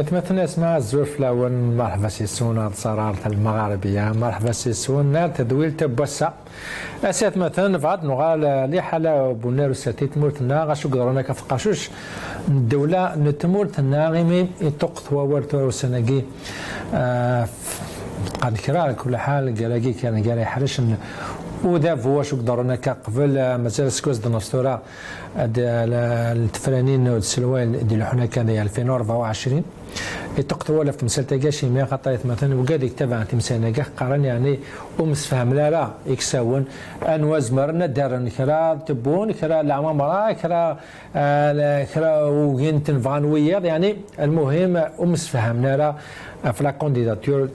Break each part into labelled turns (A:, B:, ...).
A: مثلا اسمها الزوف لاون مرحبا سيسون صرارة المغاربية. مرحبا سيسون نار تدويل تبوسا اسات مثلا فعاد نغال لي حالة بونير ساتي تمورتنا غاشو قدرنا كفقاشوش. الدولة نتمورتنا غيمي يتوقت وورتو سناقي آه قد كرا كل حال قراقي كان قاري حرش. وذا فوا شو قدرنا قبل مازال سكوز دنستورا التفرانين والسلوان ديال حنا كان 2024 يتقت ولا في مسألة كاشي ما خطايت مثلا وقاد يكتب تمسانا كاع قرن يعني ومس فهم لا لا يكساون. انواز مرنا دار كرا تبون كرا العمامرة كرا آه كرا وين تنفان يعني المهم ومس فهمنا لا في لا كونديداتور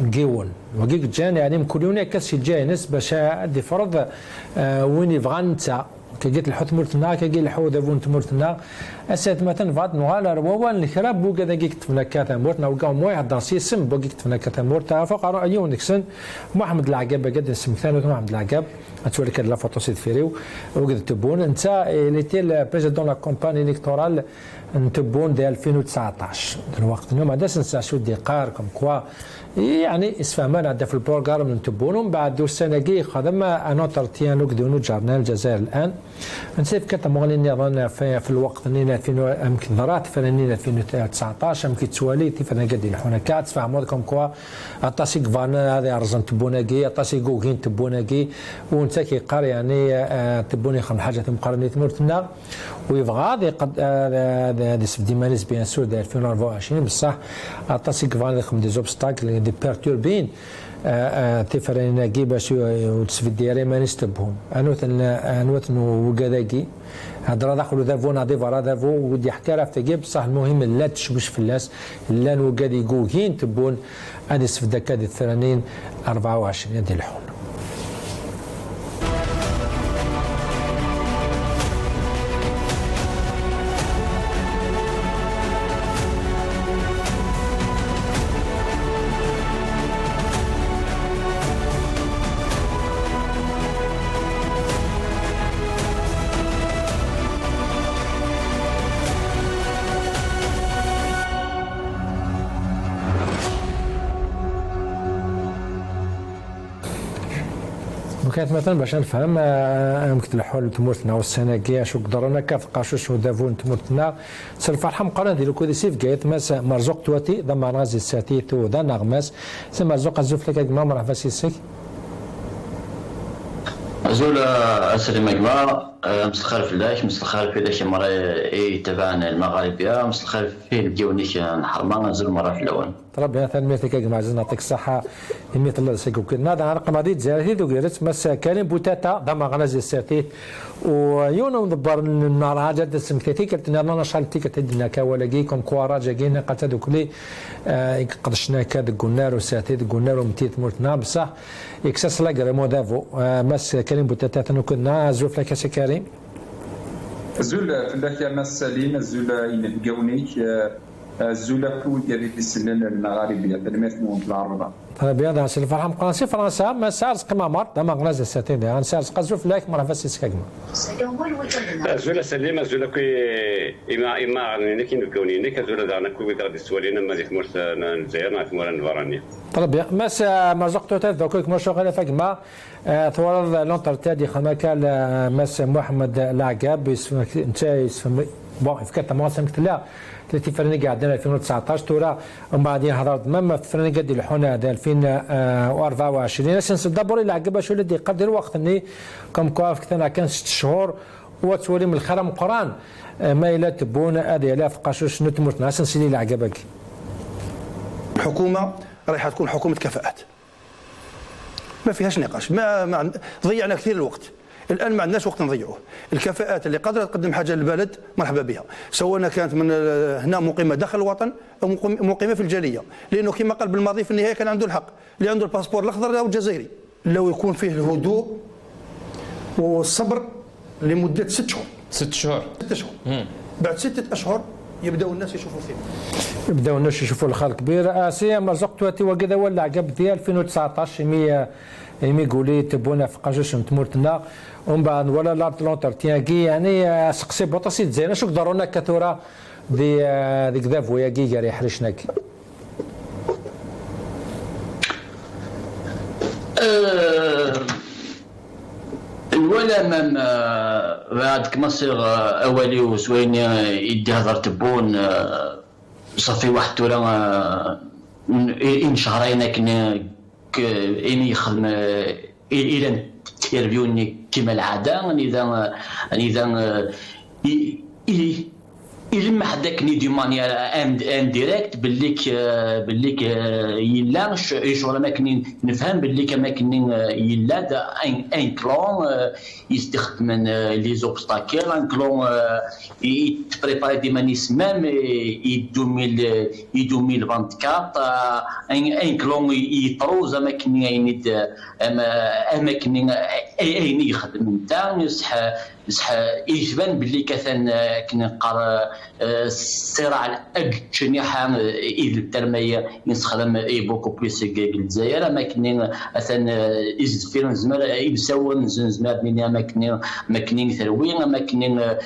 A: جيون وقيق جان يعني كل يوم كاس الجانس باش ادي فرض آه وين يبغى نتا. كجيت الحوت مرتنا كجي الحوت افون تمرتنا اسات مثلا فات نغال روا الكراب بو كذا تفنا كاتا مورتنا وقام موي هذا سيسم بو تفنا كاتا مورتا فوق رأيون نكسن محمد العقاب قد اسم ثاني محمد العقاب اتولي كان لا فوتو سيت فيريو. وقد تبون. أنت اللي تي بريزيدون لا كومباني إلكتورال نتبون ديال 2019 الوقت اليوم. هذا شو ديقار كم كوا. يعني اسفهمان عندنا في البروغرام نتبونهم بعد دو السنة كي خدم أنا ترتيان وكدونو جارنا الجزائر الآن. نسيف كتا مغني نظن في, في الوقت اللي 2000 يمكن ضرات فنانين 2019 يمكن توالي تفنا قد الحونا كات. فهموا كم كوا اطاسي كفانا هذا أرزن تبوناكي اطاسي كوكين تبوناكي وانت كي قار يعني آه، تبوني خم حاجة مقارنه تمرتنا ويبغى هذا قد هذا سفدي ماليس بيان سور 2024 بصح اطاسي كفانا خم دي زوبستاكل دي بيرتوربين تفرنا باش وتسفي ديالي ما نستبهم. انوثن انوثن وكذاكي هضرا داخل ذافو ناضي فرا ذافو ودي حكى راه تجيب بصح المهم لا تشوش في الناس لا نوكادي كوكين تبون. هذه سفدكا دي الثرانين 24 ديال الحون وكانت مثلا باش نفهم يمكن الحول تموتنا والسنة كي شو قدرنا كاف قاشوش ودافون تموتنا سلف الحم قرن ديال كودي سيف جايت ماس مرزوق تواتي ضم غازي ساتي تو ذا نغماس. سي مرزوق الزوف لك ما مرح فاسيسك
B: زول اسلم مجمع مثل خالف الله مثل خالف ذاك مرة اي تبعنا المغاربيه مثل خالف فيه الجونيش نحرمان نزل مرة في الأول.
A: ربي أنا ثاني ميتك يا عزيز نعطيك الصحة. يميت الله سيكو كنا هذا رقم هذه تزارتي ذو قريت مس كريم بوتاتا ضم غنازي ساتيت ويونا مدبر النار هذا دسم كتي كنت أنا نشال تي كتدنا كولا كم كوارا جاكينا قد دوكلي آه قدشنا كاد قلنا ساتيت قلنا متيت مرتنا بصح يكسس لا قريمو دافو. آه مس كريم بوتاتا. ثانو كنا زوف لك كريم.
C: زول فلاك يا مس سليم زول الزولا كل ديال السنين المغاربية. تلميذ من العربه
A: طيب هذا سي الفرحه قاسي فرنسا ما سارس قما مار دما غناز ساتين دي ان سارس قازو فلاك مرة فاسي سكاكما
D: زولا سليم زولا كي إما إما نكي نكوني نك زولا دانا كوي غادي سوالينا ما ديك مرس الجزائر ما تمور نفراني
A: طيب ماس ما زقتو تات دوك مش شغال فاكما ثورض لونتر دي خماكا ماس محمد العقاب انت بون فكرت مواسم لا ثلاثي فرنقة عندنا 2019 تورا ومن بعدين هضرت مما فرنقة دي الحونة 2024 أساس دبر إلى عقبة شو اللي يقدر وقت اني كم كواف كثنا كان ست شهور وتولي من الخرم قران ما إلى تبون أدي الاف قاشوش نتمرت ناس سيدي العقبك
E: الحكومة رايحة تكون حكومه كفاءات ما فيهاش نقاش ما, ما ضيعنا كثير الوقت. الآن ما عندناش وقت نضيعوه الكفاءات اللي قادرة تقدم حاجة للبلد مرحبا بها. سواء كانت من هنا مقيمة داخل الوطن أو مقيمة في الجالية. لأنه كما قال بالماضي في النهاية كان عنده الحق. اللي عنده الباسبور الأخضر أو الجزائري. لو يكون فيه الهدوء والصبر لمدة ست شهور.
F: ست شهور.
E: ست شهور. بعد ستة أشهر يبداو الناس يشوفوا فيه.
A: يبداو الناس يشوفوا الخلق. كبير آسيا مرزق تواتي وكذا ولا عقب ديال 2019 100 يمي قولي تبونا في قاجوش نتمورتنا ومن بعد ولا لارت لونتر تياكي يعني سقسي بوطاسي زين شو قدرونا كثورة دي ديك ذا يا جيجا يحرشناك
B: الولا مام بعد مصير أولي وسوين يدي هضر تبون صافي واحد تورا إن شهرين كنا إني يخدم إلى تيرفيوني كما العادة إذا إذا يلمح داكني دي مانيير ان ديريكت بالليك بالليك يلا شغل ما كني نفهم بالليك ما كني يلا. ان كلون يستخدم لي زوبستاكل. ان كلون يتبريباري دي مانيس ميم يدوميل يدوميل 24 ان كلون يطروز ما كني ينيد اما كني اين يخدم نتا يصح يصح يتبان باللي كثن كنا نقرا الصراع الاجنحه اذ الترميه ينسخدم اي بوكو بليس الجزائر. أما كنا مثلا ازد في نزمر يبساون نزمر بني ما كنا ما كنا ثروين أما كنا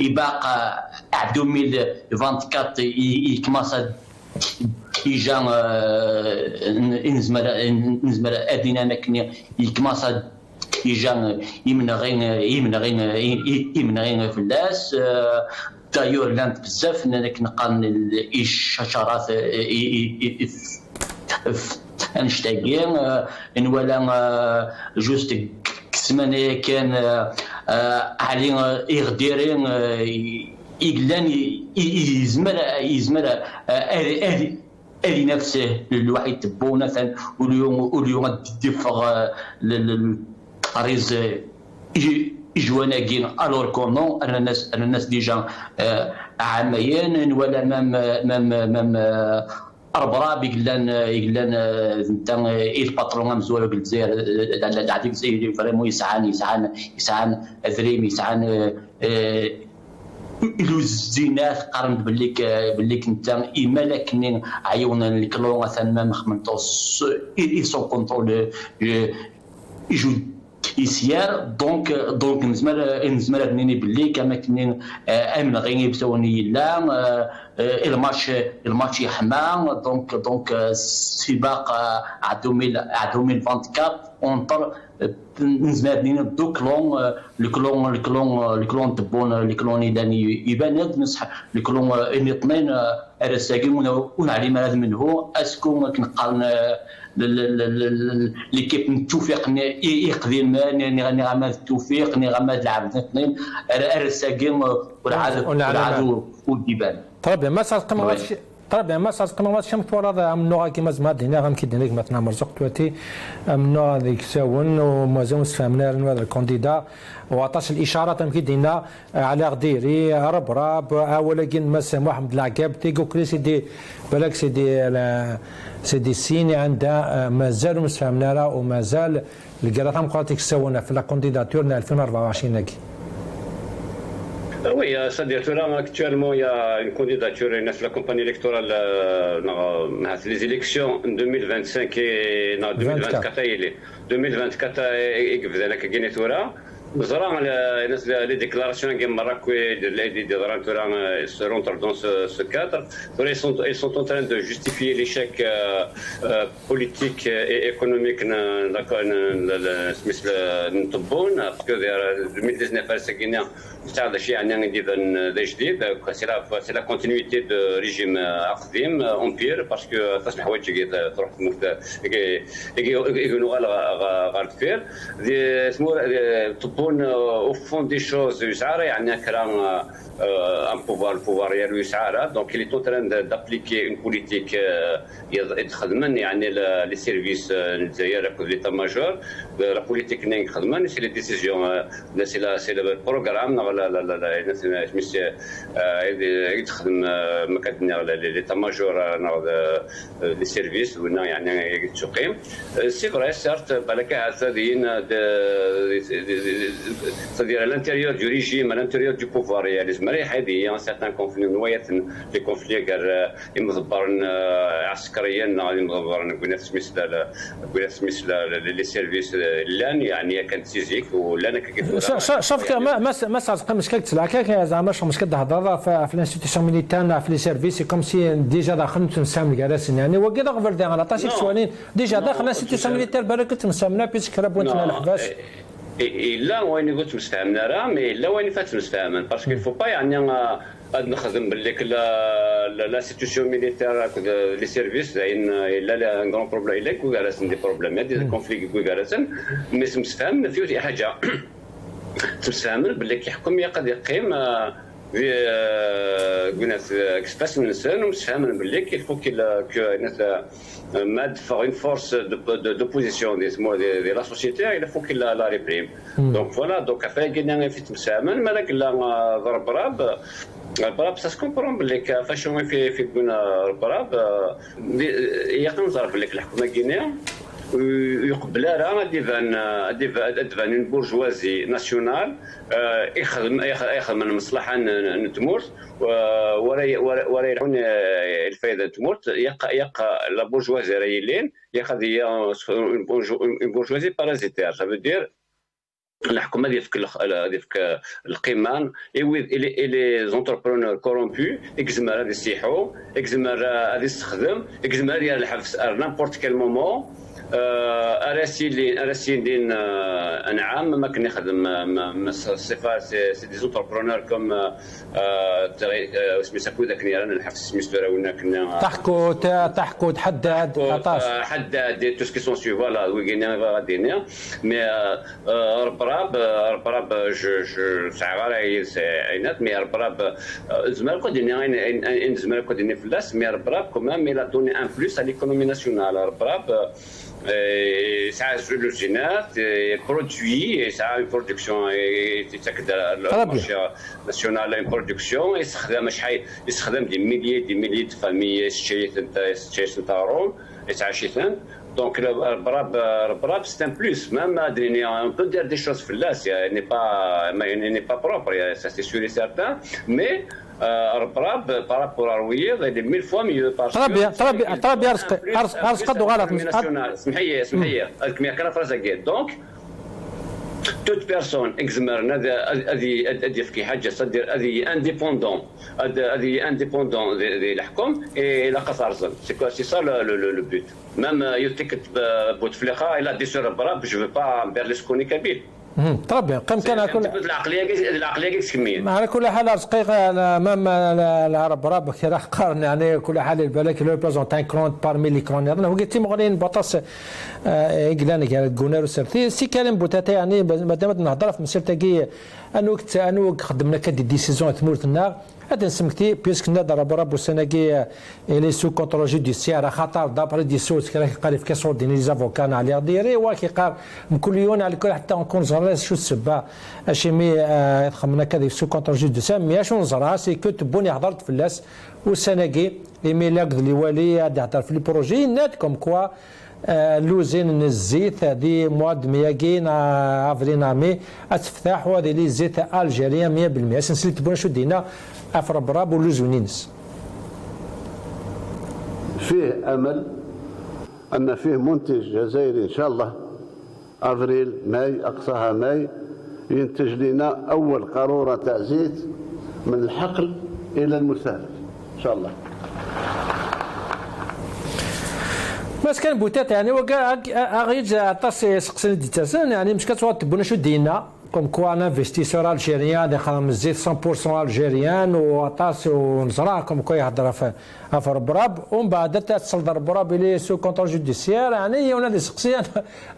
B: يباقى 2024 يكماس كيجا نزمر نزمر ادينا ما كنا يجا يمنغين يمنغين يمنغين فلاس. دايور لاند بزاف انك نقارن الشجرات انشتاقين نوالا جوست كسمانية كان علي يغديرين يقلان يزمر يزمر هذه نفسه الواحد تبونة واليوم واليوم تدفغ ريز جواناكين الور كونو أنا الناس أنا الناس ديجا عامين ولا مام مام مام اربرا يقلان يقلان انت الباترون مزوال بالجزائر عادي الجزائر فريمون يسعان يسعان يسعان ذريم يسعان الوزينات قارنت بالليك بالليك انت اما لكن عيون الكلون مثلا ما مخمنتوس ils sont contrôle يجوا يسيار دونك دونك نزمر نزمر نيني باللي كما كني آمن غير يبسوني لا الماتش الماتش يحمى دونك دونك سباق عدومي عدومي 24 اونتر نزمر نين دو كلون الكلون الكلون الكلون تبون الكلون إذا يبان نصح الكلون إني اثنين ارساكي ونعلي ما منه أسكو كنقارن ليكيب التوفيق يقدم ني غامد التوفيق ني غامد العبد اثنين ارساكي والعاد والعاد والجبال.
A: طيب ما صار قمه طيب ما صار قمه شم فورا من نوع كيما زما هنا غام كي دينك مثلا مرزق تواتي. من نوع ذيك ساون ومازال فهمنا هذا الكونديدا وعطاش الاشارات كي دينا على غديري رب راب أولا كين مسا محمد العقاب تيكو كري سيدي بالك سيدي سيدي سيني عندها مازال مسفهمنا ومازال الكرا مقاتيك سوونا في لا كونديداتور 2024 Ah
D: oui, c'est-à-dire que là, actuellement, il y a une candidature, une, la campagne électorale, euh, les élections 2025 et non, 2024, 2024, 2024 et, et, et, la candidature. زرا les déclarations que Maroc rentrent dans ce, ce cadre. Ils sont, ils sont en train de justifier l'échec euh, euh, politique et économique de Ntoboun, parce que 2019 c'est la continuité de régime قديم empire parce que تصبح وجه تروح يقولوا غير فير اسمه يكون أو فون دي شوز يسعر يعني كرا ان بوفوار البوفوار ديالو يسعر دونك اللي تو تراند دابليكي اون بوليتيك يدخل من يعني لي سيرفيس الجزائر كو ليتا ماجور لا بوليتيك نين يدخل من سي لي ديسيزيون سي لا سي لا بروغرام لا لا لا سميتي يدخل ما كتبنا ليتا ماجور لي سيرفيس ولا يعني تقيم سي فري سارت بالك هذا دين c'est-à-dire à l'intérieur du régime, à l'intérieur du pouvoir réalisme. هذه هي un certain conflit. نوايا لي كونفلي قال يمضبرن عسكريا يمضبرن كنا سميت كنا سميت لي سيرفيس لأن يعني كانت تيزيك ولان
A: شوف ما ما ما مشكل تسلع زعما شو مشكل تهضر في الانستيتيوشن ميليتان في لي سيرفيس كوم سي ديجا داخل تنسام يعني على سوانين ديجا داخل الانستيتيوشن ميليتير بالك تنسامنا بيسك راه الحباس
D: الا وين قلت مستعملنا راه مي الا وين فات مستعمل باسكو الفو با يعني غاد نخدم باللي لانستيتيوشن ميليتير لي سيرفيس لأن إلا ان غران بروبليم إلا كو غارسن دي بروبليم دي كونفليك كو غارسن. مي مستفهم فيه حاجة. تستعمل باللي كيحكم قد يقيم قلنا كيفاش الانسان ومتفاهم باللي كيفو ما faire une force d'opposition des, de, la société, il faut qu'il la, la réprime. Donc voilà, donc après قلنا في تمسامن مالك لا ضرب راب البراب سا سكومبرون باللي فاش هما في في قلنا البراب يقين ضرب لك الحكومة كينيا يقبل راه ديفان ديفان اون بورجوازي ناسيونال يخدم يخدم من مصلحة نتمورت ولا ولا يلعون الفائده تمورت يقى يقى لا بورجوازي راهي لين ياخذ هي اون بورجوازي بارازيتير. سافو دير الحكومة ديالك ديالك القيمان إي لي زونتربرونور كورومبو اكزمر غادي يسيحوا اكزمر غادي يستخدم اكزمر ديال الحبس نامبورت كيل مومون اراسيل اراسيل دين أنعام ما كنا نخدم صفات سي دي زونتربرونور كوم اسمي ساكو ذاك نيران الحفظ سميتو راونا كنا
A: تحكو تحكو تحدد
D: حدد تو سكي سون سي فوالا وي غينا غادينا مي ربراب ربراب جو ساعة عينات. مي ربراب زمان قد ان زمان قد فلاس مي ربراب كومام مي لا دوني ان بلوس على ليكونومي ناسيونال ربراب et ça a l'usine, et produit, et ça a une production, et le marché national a une production, et ça a des milliers des milliers de familles, et ça Donc le brab, c'est un plus. Même on peut dire des choses flasques, il n'est pas, n'est pas propre, ça c'est sûr et certain. Mais ربراب بارابور رويض هذه ميل فوا ميو
A: طرابيا طرابيا رزق رزق قد غلط
D: اسمح لي. اسمح لي هذيك كان فراسا دونك توت بيرسون اكزمر هذه هذه في حاجة صدر هذه انديبوندون هذه انديبوندون ديال الحكم اي لا قصارزن سي كوا سي سا لو بوت ميم يوتيك بوتفليقه إلى دي سور براب جو با بيرلسكوني
A: طبعا كم كان
D: كل العقلية العقلية كتكمل
A: على كل حال رزقيق امام العرب راب كي قارن يعني كل حال بالك لو بلازون تان كرون بارمي لي كرون هو قلت مغنين بطاس ايغلان كان كونيرو سيرتي سي كلام بوتاتا يعني مادام نهضر في مسيرتك انو انو خدمنا كدي ديسيزيون تمورت النار هذا نسمكتي بيسك نادر رابو سناكي الي سو كونترول جوديسيار خاطر دابري دي سوت كي قال في كيسور دي لي زافوكان على ديري وكي قال كل يوم على كل حتى نكون زرا شو السبه اشي مي خمنا كذا سو كونترول جوديسيار مي شو نزرا سي كو تبوني هضرت في اللاس والسناكي ايمي لاك لي والي هضر في البروجي نات كوم كوا لوزين الزيت هذه مواد مياكين افرين مي اتفتح وهذه لي زيت الجيريا 100% سنسلت بون شو دينا افربراب ولوزونينس
F: فيه أمل أن فيه منتج جزائري إن شاء الله أفريل ماي أقصاها ماي ينتج لنا أول قارورة تاع زيت من الحقل إلى المسال إن شاء الله.
A: بس كان بوتات يعني وكا أغيج عطاس سقسن ديتاسن يعني مش كتوا تبونا شو دينا. كوم كوا ان انفستيسور الجيريان اللي خدم الزيت 100% الجيريان وعطاس ونزرع كوم كوا يهضر في ربراب ومن بعد تصل ربراب اللي سو كونترول جوديسيير يعني ولا دي سقسي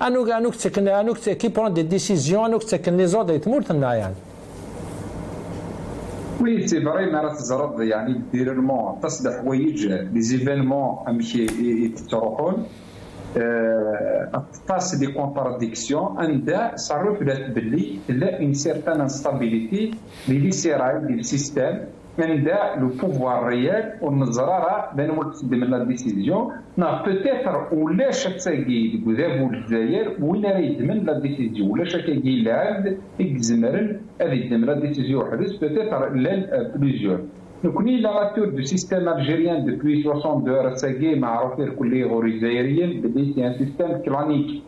A: انو انو تسكن انو كي برون دي ديسيزيون انو تسكن لي زود يتمورتنا يعني
C: وي سي فري ما راه تزرد يعني ديرمون تصدح حوايج لي زيفينمون أمك يتروحون طاس دي كونتراديكسيون عندها ثلاث باللي لا اون سيرتان انستابيليتي لي لي سيراي لي سيستيم عندها لو بوفوار ريال والنزراره بين تقدم لا ديسيزيون نا بوتيتر ولاش تساقي ذابو الجزائر وين راه يدمن لا ديسيزيون ولاش كاكي لعب يكزمرن هذا يدمن لا ديسيزيون حدث بوتيتر لا بليزيور نكوني لا ناتور دو سيستيم الجيريان دوبوي 62 راه ساقي معروفين كل غور جزائريين بلي سي ان سيستيم كلانيك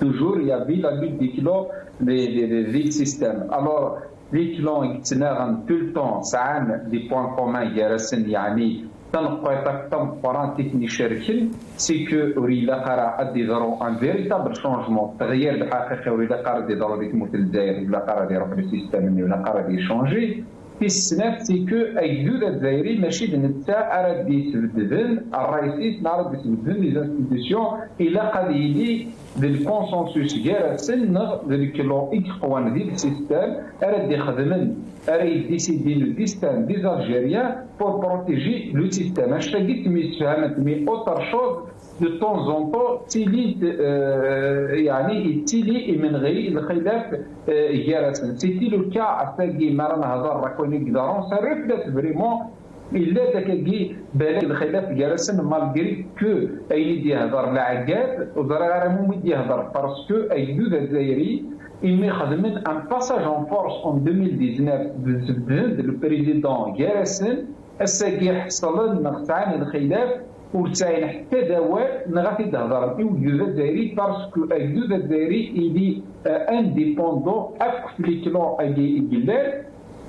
C: toujours il y avait la lutte des kilos des, des, des, des systèmes. Alors, les kilos يتناغم tout le temps ساعان دي بوان كومان يرسن يعني تنقيتك تنقران تكني شركل سي كو وريلا قرا ادي ضرو ان فيريتابل شونجمون تغيير الحقيقي وريلا قرا دي ضرو دي تموت الجزائر ولا قرا دي روح لو سيستيم ولا قرا دي شونجي في سي كو ايدو الجزائري ماشي دنتا اراد دي تبدلن الرئيسيس نعرف دي تبدلن لي انستيتيسيون إلى قد يلي بالكونسنسوس كاع سن لو يقوان دي السيستم اراد يخدمن اراد يديسيدي لو ديستان دي زالجيريان بور بروتيجي لو سيستم اش تاقيت مي تفهمت مي اوتر شوز دو طون زون طون تيلي يعني تيلي من غير الخلاف يارسن سيتي لو كا تاقي ما رانا هضر راكوني يقدرون سا ريفليت فريمون الا داك بالك الخلاف جالسن مالغري كو اي يهضر العقاد وزرا غير مو يهضر باسكو ايدو الجزائري إمي خدمن ان باساج اون فورس اون 2019 بالزبد البريزيدون جالسن الساقي حصل نقطعان الخلاف ورتاين حتى دواء نغاتي تهضر يوجد الجزائري باسكو ايدو الجزائري إلي انديبوندون اك في لي كلون أي جلال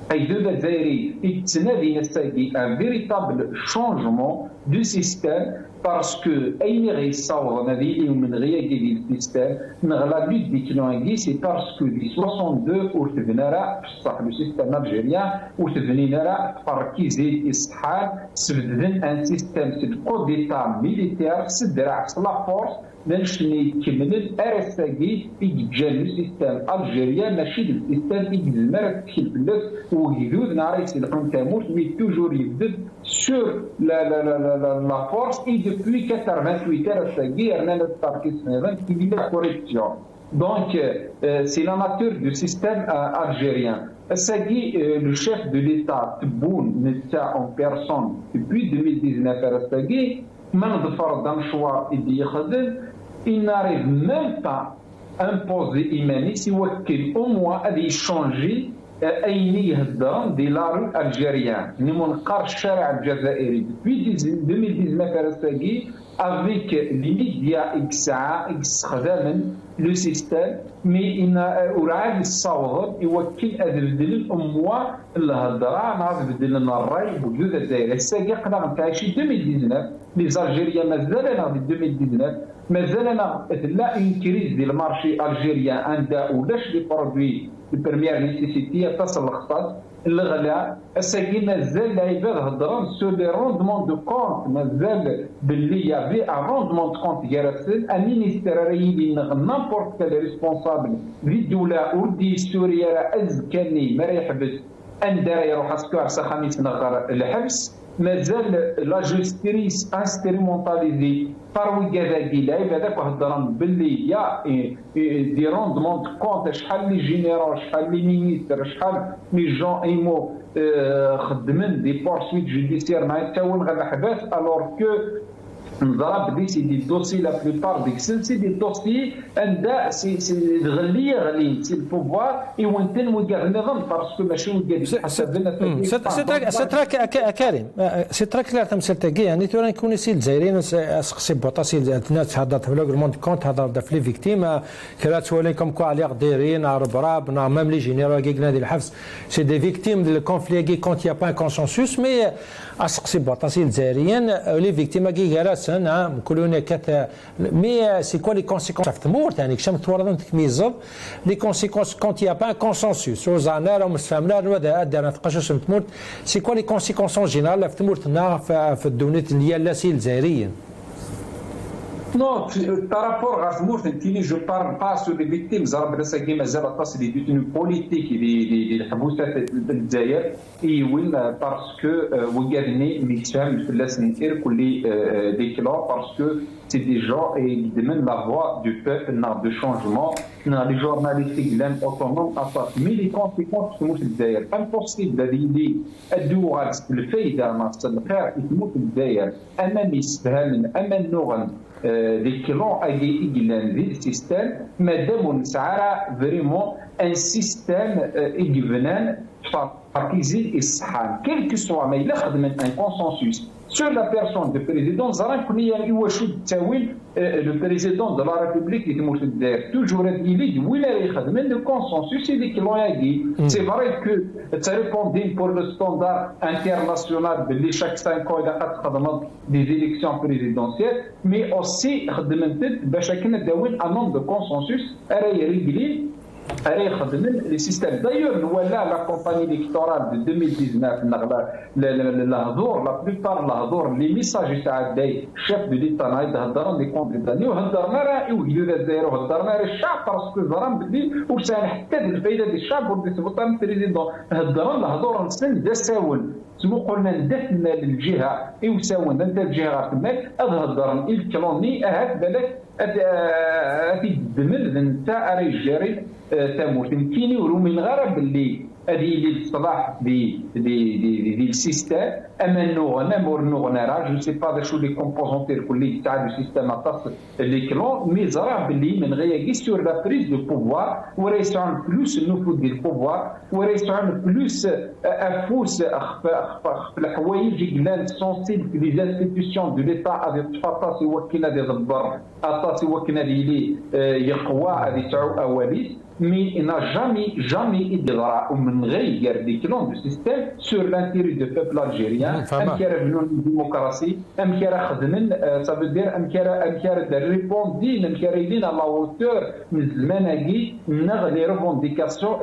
C: deux Algérie يتنادي يستاقي un véritable changement du système que أين غيصاوب هذه اليوم من غير ديال السيستم نغلا لوت دي كيلوانكي سي باسكو دي 62 ورتبنا راه بصح لو سيستم الجيريان ورتبنينا راه تفركيزي الإصحاب سبدن ان سيستم سي الكود ديتا ميليتير سدرع لا فورس باش يكمل ارساكي يتجا لو سيستم الجيريان ماشي السيستم يزمر تكل بلاس وجدود نهار يسلقون تاموت مي توجور يبدل سور لا لا لا لا لا فورس اي دوبوي 88 ارساكي رنا التركيز نظام كي لا كوريكسيون Donc, euh, c'est la nature du système euh, algérien. Sagui, euh, le chef de l'État, Tebboune, Netta en personne, depuis 2019, Sagui, من ظفر دم شوا إدي يخدم il n'arrive même pas à imposer إيماني سيوكل أموا أدي يشونجي أيني يهدرن دي لارو ألجيريان. نمونقر الشارع الجزائري. في 2019 فرستاكي افيك لي ميديا إكس خداما لو سيستم. مي ان ورعاد الصوغ يوكل ادبدل الاموا الهضره نعرف بدل لنا الراي بوجود الجزائر الساقي قدر نتعيشي 2019 لي زالجيريا مازال أنا في 2019 مازال أنا لا ان كريز ديال المارشي الجيريان عندها ولاش لي برودوي البريمير نيسيسيتي تصل الاختصاص الغلاء الساكي مازال العباد هضرون سو لي روندمون دو كونت مازال باللي يافي ان روندمون دو كونت جارسن ان مينيستير راه يلي نامبورت كال ريسبونسابل في الدولة ودي سوريا راه ازكاني ما يحبس. اندار يروح اسكار خميس نغر الحبس. مازال لا جوستيريس انستريمونتاليزي فاروي كذاكي لاعب هذاك هضران باللي يا دي روندمون كونت شحال لي جينيرال شحال لي مينيستر شحال لي جون ايمو خدمن دي بورسويت جوديسيير مع التاون غير الحباس الور كو نضرب دي سي دي دوسي لا بلوبار ديك سي دي دوسي عندها سي سي غلي غلي سي البوفوار ايوانتن وكاع النظام باسكو ماشي وكاع حسب
A: سي كريم سي ترا كلار تمثل تاكي. يعني تو نكون سي الجزائريين سقسي بوطاسي الناس هضرت في لوغمون كونت هضرت في لي فيكتيم. كلا تولي كوم كو عليق دايرين ربراب ميم لي جينيرال كي ديال الحبس. سي دي فيكتيم دو الكونفلي كي كونت يا با كونسنسوس مي أسقسي بوطاسي الجزائريين لي فيكتيم كي غاراس سنة كلنا كتا مي سي كوا لي كونسيكونس في تمورت يعني كشم توردن تكميزب لي كونسيكونس كونت يا با كونسنسوس وزعنا راه مستفهمنا وهذا ادى تقشش تمورت سي كوا لي كونسيكونس اون جينيرال في تمورتنا في الدونيت اللي هي لاسي الجزائريين
C: Non, par rapport à ce je ne parle pas sur les victimes. زرب مازال اطاس لي ديتوني بوليتيك اللي الحبوسات الجزائر ايوين باسكو وقالني ميشام فلاس نكير كل دي كلا باسكو سي دي جون يخدمن لا فوا دو بوبل نا دو شونجمون نا لي جورناليستيك لأن اوتونوم اطاس مي لي كونسيكونس تموت الجزائر امبوسيبل هذه اللي الدول الفايده ما الخير تموت الجزائر اما يستفهم اما النغن دي كلون أي إيجلان دي السيستم مادام نسعى فريمون أن سيستم ايجبنان فاركيزي الصحان كيل كو سوا ما الا ان كونسنسوس sur la personne du président زران كون يواش تاويل لو بريزيدون دو لا ريبوبليك اللي تموت الدار توجور اللي وين راه يخدم لو كونسونسوس اللي كلوياكي سي فري كو تريبوندين بور لو ستاندار انترناسيونال باللي شاك 5 ans اذا قد خدمت دي زيليكسيون بريزيدونسيال مي اوسي خدمت راه يريجلي راه يخدم لي سيستيم دايور نولا لا كومباني الكتورال دو 2019 نغلا الهضور لا بليبار الهضور لي ميساج تاع داي شيف دو ليتا نايد هضرنا لي كونديداني وهضرنا راه يوجدوا الجزائر وهضرنا راه الشعب باسكو زران بلي وسان حتى الفايده ديال الشعب ودي سبوطان بريزيدون هضرنا الهضور نسن دا ساون سمو قلنا ندفنا للجهه يساون انت الجهه تماك اظهر الكتروني اهات بالك هذه الدمل نتا راه جاري تموت. كيني ورومين غير باللي هذه اللي تصلح دي دي دي دي السيستم. أما نوغنا مور نوغنا راه جو سي با شو لي كومبوزونتي الكل تاع لو سيستم أطاس لي كلون مي زراه باللي من غير سور لا بريز دو بوفوار وراه يسعون بلوس النفوذ ديال البوفوار وراه يسعون بلوس افوس اخف اخف الحوايج كلان سونسيل في لي انستيتيسيون دو ليتا غادي تفاطاس يوكلنا دي ضبر أطاس يوكلنا لي يقوى هذه تاعو أواليس. Mais il n'a jamais, jamais été من غير دي كلون دو سيستيم سور لانتيري دو بوبل الجيريان ام كان بنون الديمقراطي ام كان خدمن سافو دير ام كان ام كان ريبوندين ام كان يدين على هوتور من زماناكي نغ لي ريفونديكاسيون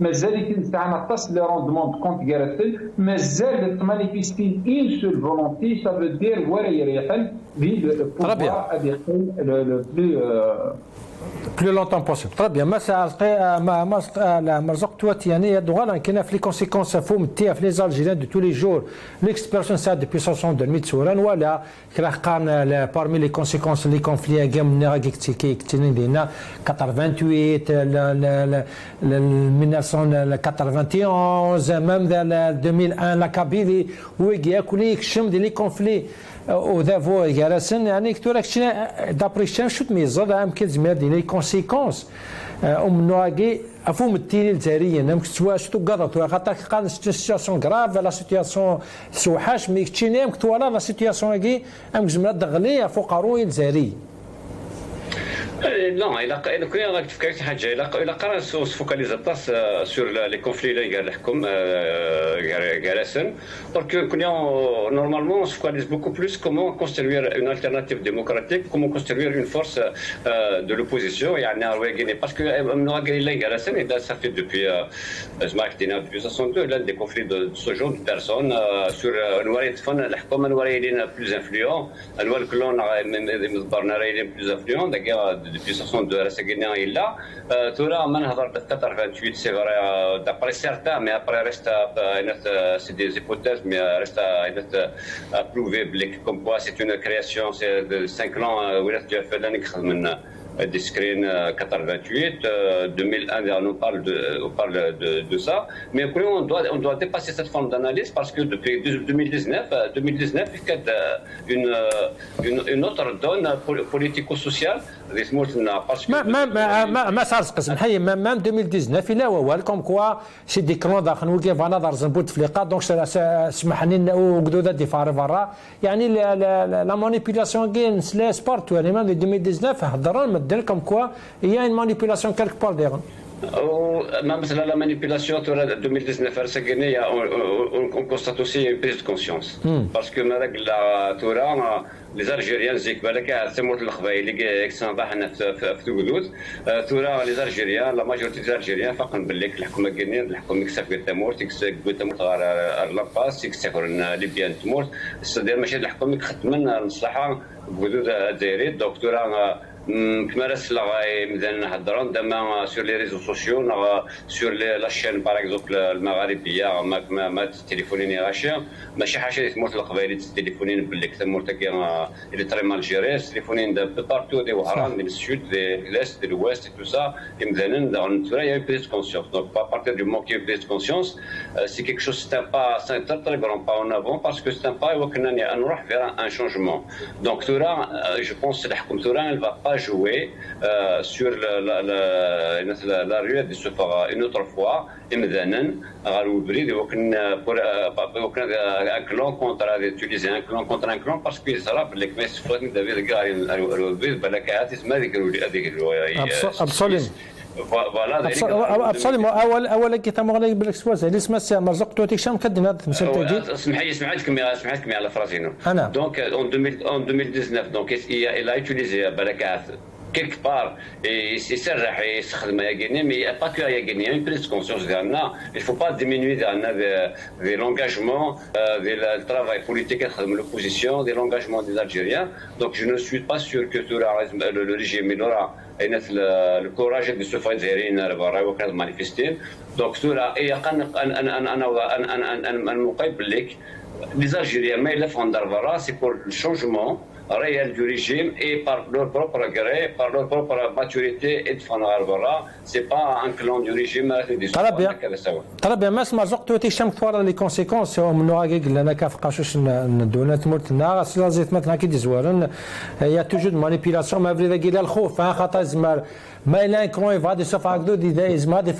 C: مازال اوتاج دو باستي لي روندمون كونت كاراتل مازال تمانيفيستين اون سول فولونتي سافو دير ورا يريحل لو بوفوار لو بلو
A: plus longtemps possible. Très bien. Marzok yani droit كنا في les conséquences فهم تي في les Algériens de tous les jours l'expression ça depuis 62 متسوران ولا كرا قارن parmi les conséquences les conflits قام نراجيك تيكي كتنين دينا 88 1991 même 2001 la Kabylie ويجي كل يكشم دي لي conflits وذافو يجرسن يعني كتو راك دابري شان شو تميزض ام كتزمير دي لي كونسيكونس ام نواكي افهم التيني الجارية نم كتوا شتو قضت خاطر قاد سيتياسيون غراف لا سيتياسيون سوحاش مي كتشيني ام كتوا لا سيتياسيون كي ام كزمرا دغلي فوق روي الجاري
D: Non, il a, il a, il a, il a قرأ سفوكاليز طاس سور لي كونفلي اللي قال الحكم جالسن دونك كنا نورمالمون سفوكاليز بوكو بلوس كومون كونستروير اون التيرناتيف ديموكراتيك كومون كونستروير اون فورس دو لوبوزيسيون يعني رواقيني باسكو من قال لي جالسن اذا سافي دوبي زعما كدينا دوبي 62 لأن دي كونفلي دو سو جون دو بيرسون سور نوري تفن الحكومة نوري لينا بلوز انفلونس نوري كلون مدبرنا رايلين بلوز انفلونس depuis 62 راه ساكنين الا تورا ما نهضر ب 28 سي فري دابري سيرتا مي ابري ريست سي دي زيبوتيز مي ريست اينت بروفي بليك كوم كوا سي اون كرياسيون سي دو 5 لون ولات جا فلان خدمنا Discreen 428, 2001, on parle de, on parle de, de ça. Mais après, on doit, on doit dépasser cette forme d'analyse parce que depuis 2019, 2019 il y a une, une, une autre donne politico-sociale.
A: ما ما ما ما ما صار قسم. حي ما ما 2019 لا والو كوم كوا سي دي كرون داخل. وكيف أنا دار زنبوت فليقا دونك سمحني وقدودا دي فار فارا يعني لا مانيبيلاسيون كاين نسلاس بارتو يعني ما 2019 هضرنا quoi il y a une manipulation quelque part derrière.
D: ما مثلا لا مانيبيلاسيون تورا 2019 فرسا غينيا اون كونستات اوسي بريز دو كونسيونس باسكو ما لا تورا لي زالجيريان زيك بالك ثمورت القبائل اللي كسان حنا في تقدود تورا لي زالجيريان لا ماجورتي زالجيريان فقن بالك الحكومة كينيا الحكومة كساف قد تمورت كساف قد تمورت غير لاباس كسافر ليبيان تمورت سدير ماشي الحكومة خدمن المصلحه قدود الجزائري الدكتوره كما راسل مدان نهضرون دابا سور لي ريزو سوسيو سور لا شين باغ اكزومبل المغاربيه ما ما تليفونيني غاشي ماشي حاجة اللي تموت القبائل تليفونين باللي كتمور تاكي اللي تري مال جيري تليفونين دو بارتو دي وهران دي السود دي لاست دي لويست تو سا. مدانن دون تورا يا بريز كونسيونس. دونك با بارتير دو مون كي بريز كونسيونس سي كيك شوز سي با سي تر تري برون با اون افون باسكو سي با وكناني نروح فيها ان شونجمون دونك تورا جو بونس الحكم تورا الفا pas joué euh, sur la, la, la, la rue de Sofara une autre fois imdanan غالو بريد وكان وكان un clan contre utiliser un clan contre un clan parce que صرا بالك ما يستفاد من دافيد كاع البريد بالك عاد اسمها هذيك هذيك
A: ابسوليمون اول أول كي تم غالي بالإكسبوز. اللي اسمها سي مرزوق توتي شام كدنا هذا التمثيل
D: تاعي اسمح لي سمعتك سمعتك على فرازينو
A: أنا.
D: دونك اون 2019 دونك il a utilisé بالك quelque part يسرح يستخدم ياكيني مي با كو ياكيني اون بريس كونسيونس ديالنا il faut pas diminuer ديالنا دي لونغاجمون دي الترافاي بوليتيك نخدم لوبوزيسيون دي لونغاجمون دي الجيريان دونك جو نو سوي با سور كو تورا لو ريجيم اللي الناس الكوراج دي سوفا الجزائريين برا وكانت مانيفيستين دونك تورا اي قن أنا أنا أنا أنا أنا أنا نقيب لك لي زالجيريان ما الا فوندر برا سي بور الشونجمون réel du régime et par leur propre gré, par leur propre maturité et de Fanarbara. C'est pas un clan du régime.
A: طلب bien. طلب bien. ما زقت وتي شم فور لي كونسيكونس من نوع لنا كاف قاشوش الدولة تمرت النار سلا زيت مثلا كي ديزوارن يا توجد مانيبيلاسيون ما فريدا كيلا الخوف خاطر زمر ما إلا كون يفاد يسوف عقدو دي دا إزما دي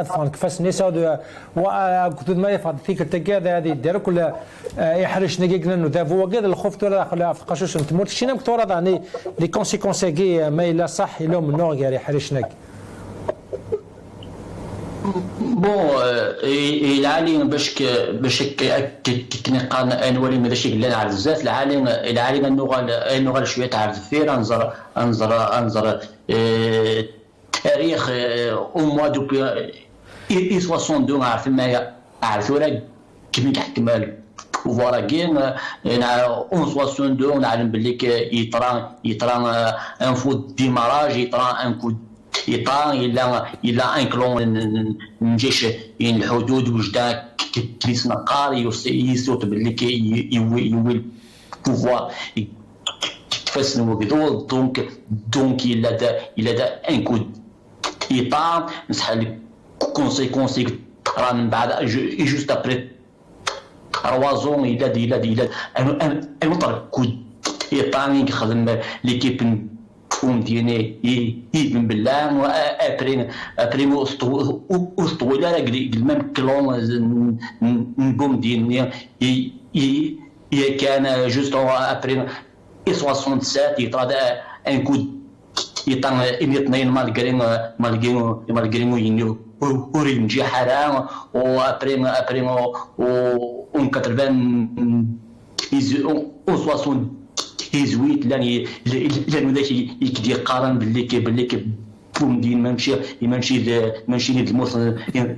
A: أدفان كفاس نيسا ودو وكتود ما يفاد فيك التكاد هذه دير كل يحرش نو دافو وقاد الخوف خلا في قشوش نتموت شينا مكتورا داني لي كونسيكونس ما إلا صح نوع غير يحرش نك
B: بون العالي باش باش كنقان انوالي ما داش قلنا على بزاف العالي العالي انو شوية تعرف فيه انظر انظر أنظر تاريخ أو موا دوبي اي 62 عارف ما عارف ورا كيما كيحكم فوالا كين اون 62 نعلم باللي يطرا يطرا ان فوت ديماراج يطرا ان كود يطرا الا الا ان كلون نجيش الحدود وجدا كريس نقار يصوت باللي يوي يوي البوفوار تفسن وكذو دونك دونك الا دا الا دا ان كود نصح لك كونسيكونس تقرا من بعد جوست ابري روازون الا دي الا دي الا ان طرق كود يطاني يخدم ليكيب فهم ديالي يبن بالله ابري ابري اسطوله المام كلون نبوم ديالني كان جوست ابري اي 67 يطرد ان كود يطان إني اثنين مالغري مالغري مالغري ينيو وري نجي حرام و ابري ابري و اون 80 أو 60 يزويت لأن لأن ذاك يكدي قارن باللي كي باللي كي بومدين ما مشي ما مشي ما مشي لي الموت.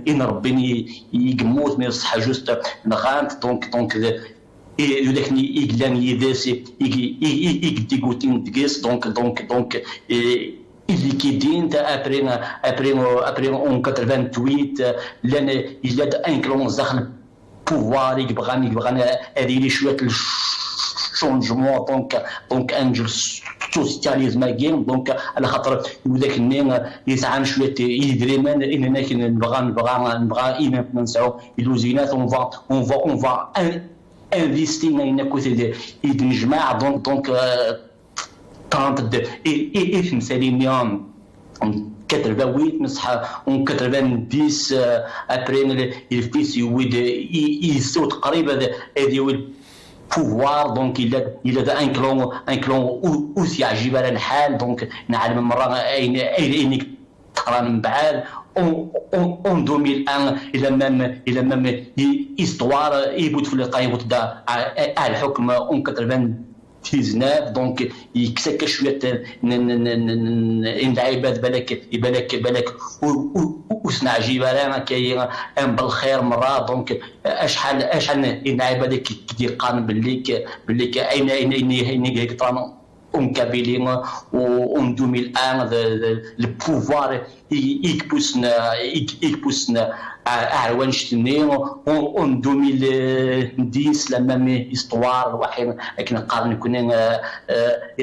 B: ان ربي يقموت ما يصح جوست نغانت. دونك دونك ذاك يقلان يداس يقدي قوتين تقيس دونك دونك دونك اللي كيدين تا أبري أبري أبري أون 88 لأن إلا ان كلون داخل بوفوار يبغاني يبغاني هذه شوية شونجمون دونك دونك انجل سوسياليزم كين دونك على خاطر وذاك النين يسعى شوية يدري من اننا نبغى نبغى نبغى اينا نسعو يدوزينات اون فا اون فا اون فا انفيستي ما كوتي يدنجمع دونك دونك 30 اي اي 88 مسحة اون 90 ابري الفيس يويد يسوت قريبا هذه بوفوار دونك الا الا ان كلون ان كلون اوسي عجيب على الحال دونك نعلم مره اين اين تقرا من بعد en 2001 إلى مام إلى مام histoire يبوت في اللقاء يبوت دا على الحكم اون 80 19 دونك يكسك شوية اللعيبات بالك بالك بالك وسنا عجيبه راه كاين ام بالخير مرة. دونك اشحال أشحال اللعيبه هذيك كيقارن باللي باللي اين اين اين أين ou en 2001 le pouvoir il pousse il pousse اعوان شتني اون 2010 لا ميم هيستوار واحد لكن نقارن كنا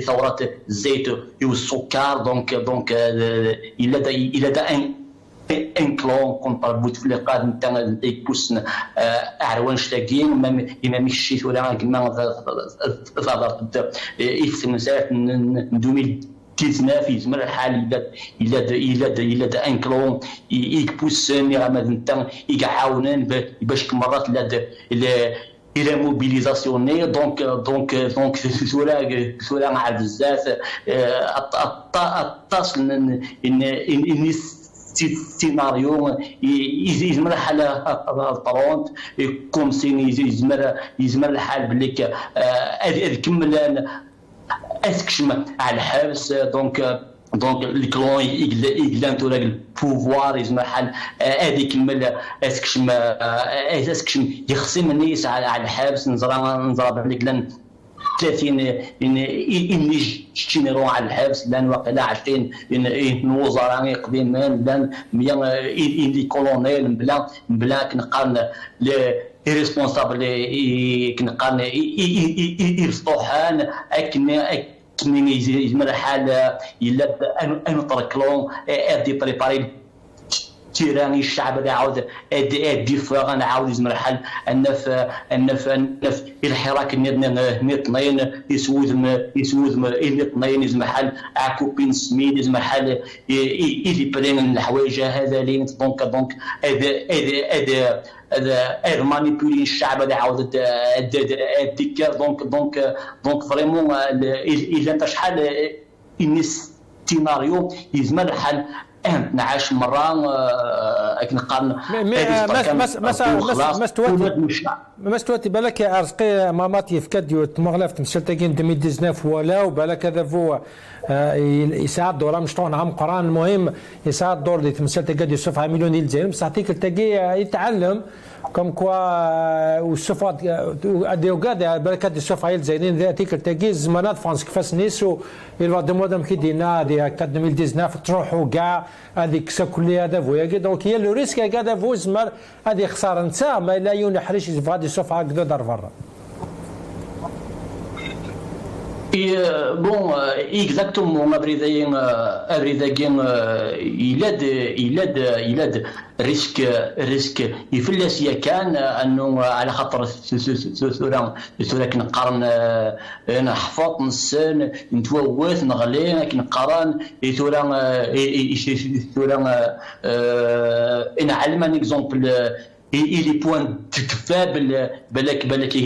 B: ثورة الزيت والسكر دونك دونك دا إلا دا ان كلون كون بوتفليقات نتا يكوسن اعوان شتاكين ما مشيت ولا كما ضربت يفتن ساعات 2019 يزمر الحال إلا إلا إلا إلا ان كلون يكبوسن غامد نتا يعاونن باش مرات لا إلى موبيليزاسيوني دونك دونك دونك سورا سورا مع بزاف الطاس سيناريو يزمر الحال طرونت كوم سين يزمر يزمر الحال بليك كمل أسكشم على الحبس. دونك دونك الكلون يقلان تورا البوفوار يزمر حال هادي كمل أسكشم أسكشم يخصم الناس على الحبس. نزرا بليك لأن 30 إن اني جينيرو على الحبس لأن واقيلا عشرين إن وزراء قديمان لأن إن كولونيل بلا بلا كنقارن ريسبونسابل كنقارن يفتوحان اكن اكن يزمر حال يلا ان طركلون ادي بريباري تيراني الشعب اللي عاود ادي فوق أنا عاود يزمر حل النف النف النف الحراك ني اثنين يسوذ يسوذ اثنين يزمر حل عكوبين سميد يزمر حل يلي برين الحوايج هذا لين دونك دونك هذا هذا هذا هذا هذا مانيبولي الشعب اللي عاود الديكار دونك دونك دونك فريمون الا أنت شحال سيناريو يزمر الحل. نعاش مرة نقارن
A: ما استواتي بالك أرزقي ماماتي في كاديو تمغلاف تمثل تاكين 2019 ولا وبالك هذا فو يساعد دور مشطون عام قرآن المهم يساعد دور دي تمثل تاكي يوسف مليون ديال الجزائر بصح تيك تاكي يتعلم كوم كوا والصفات ادي وقاد بركات الصفا زينين ذا تيك تاكي زمانات فرانس كيفاش نيسو يلوا دو مودم كي دينا دي 2019 تروحوا كاع هذيك كسا كلي هذا فويا دونك هي لو ريسك هذا فو زمر هذه خسارة نتا ما لا يون حريش غادي يشوف هكذا دار برا
B: Everything, euh, everything, il aide, il aide, il aide. ريسك ريسك يفلس يا كان انه على خاطر ثورة ثورة كنقارن نحفظ نسن نتووث نغلي كنقارن ثورة ثورة ان علم ان اكزومبل اي لي بوان تكفى بالك بالك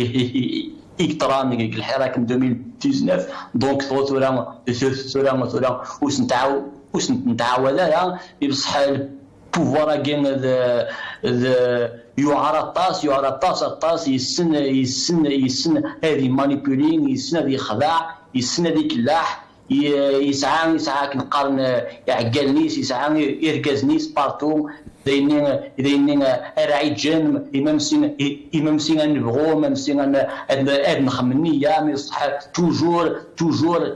B: اكتران الحراك 2019 دونك ثورة ثورة ثورة وس نتعاو وس نتعاود لا بصح البوفوار كين يعرى الطاس يعرى الطاس. الطاس يسن يسن يسن هذه مانيبولين يسن هذه خداع يسن هذه كلاح يسعى يسعى كنقارن يعقل نيس يسعى يركز نيس بارتو. داينين داينين راعي جن امام سين امام سين نبغو امام سين هاد نخمنية مي صح توجور توجور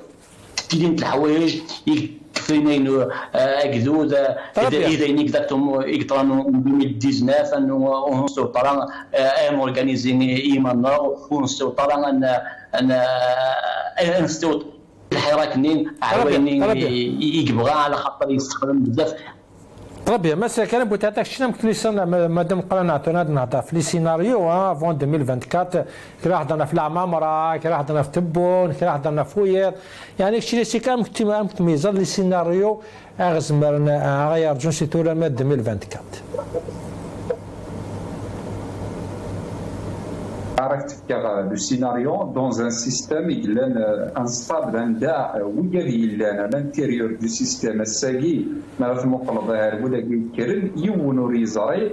B: تيدين الحوايج يكفينين اكذود اذا اكزاكتوم اكترانو 2019 انه ونسو طرا أن اورغانيزين ايمانا ونسو طرا أن أن نستو الحراك نين عوانين يبغى على خاطر يستخدم بزاف.
A: طبيعي مثلا كان بوتاتك شنو ممكن يصنع مادام قرأنا عطينا نعطى في لي سيناريو ها فون 2024 كي راح هضرنا في العمامرة كي راح هضرنا في تبون كي راح هضرنا في وير. يعني كشي سي كان يزال لي سيناريو أغزمرنا غير جون سي تولا 2024
C: le scénario dans un système il est instable à l'intérieur du système الساقي ما المفروض ولا يكرم يون ريزاري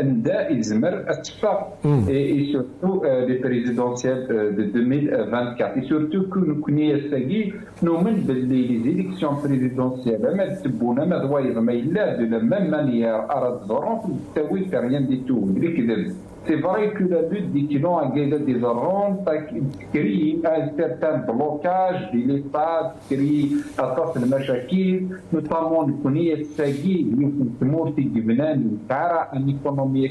C: اندا يزمر اتفاق et surtout les présidentielles de 2024 et surtout que نكوني الساقي نؤمن باللي les élections présidentielles ما تبونا ما ضوايض ما إلا de la même manière أراد ظروف تساوي rien du tout اللي c'est vrai que la lutte des kilos a gagné des oranges, crée un certain blocage de l'État, crée أطراف المشاكل notamment نكونية الساقي يمكن تمور في جبنان تعرى أن إيكونومية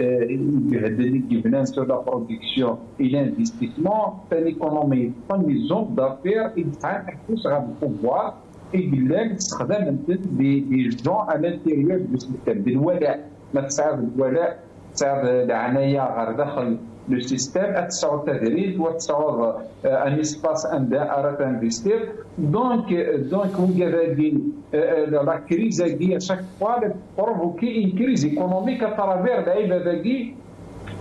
C: يبهدل جبنان sur la production et l'investissement c'est une économie une maison d'affaires et ça pousse à pouvoir et بالله استخدام des gens à l'intérieur du système بالولاء ما تساعد الولاء تصعد العنايه غير داخل لو سيستيم تصعد التدريب وتصعد ان اسباس ان ارات انفستير دونك دونك وكذا لا كريز هذه شاك فوا بروفوكي ان كريز ايكونوميك اترافير لعيبه ذاكي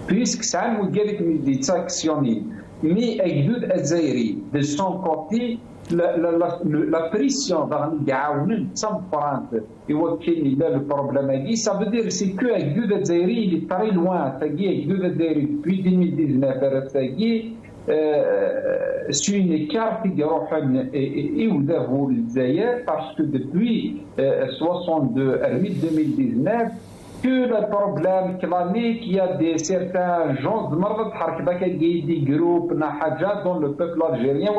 C: بيسك ساعات وكذا دي تاكسيوني مي اجدود الجزائري دو سون كوتي لا بريسيون راهم يعاونن تصبرانت يوكل إلى البروبليم هادي سا فو دير سي كو اكدود الجزائري اللي طري لوان تاكي اكدود الجزائري بي 2019 تاكي سو اون كارت يروحن يوذاهو للجزائر باسكو دوبوي 62 رمي 2019 que le problème clanique, il y a des, certains gens des groupes dans le peuple algérien,